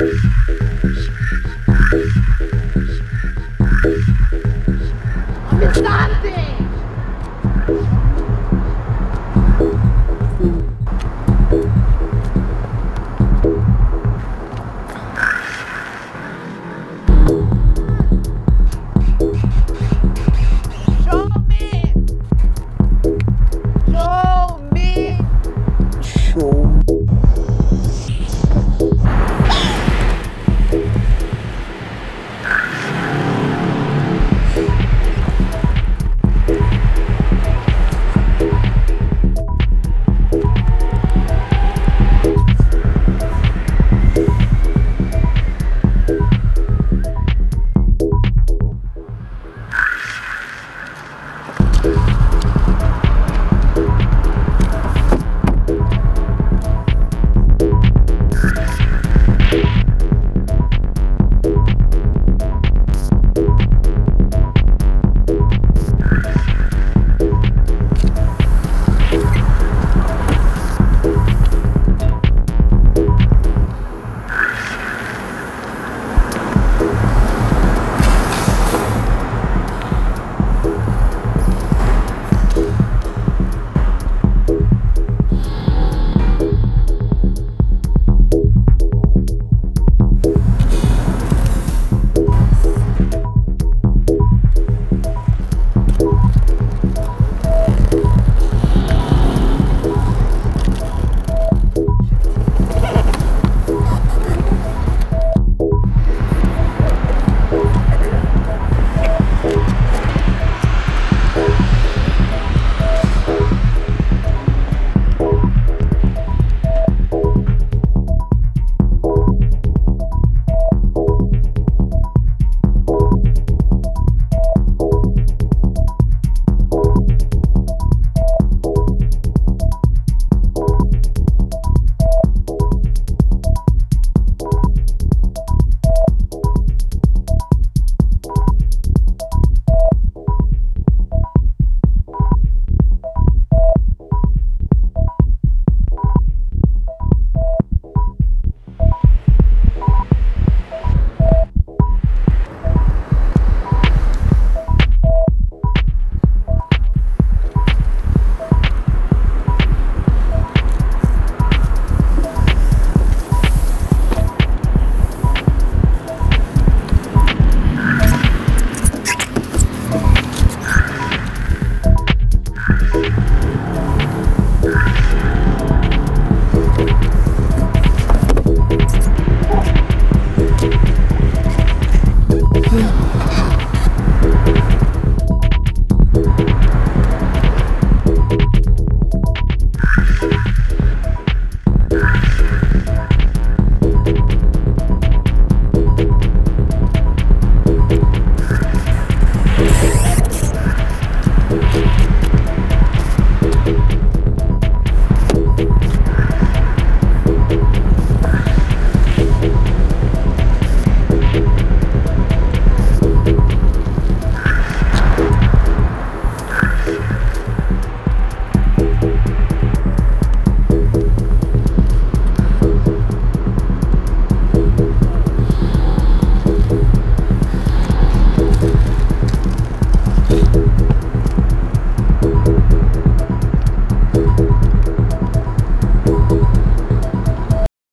It's not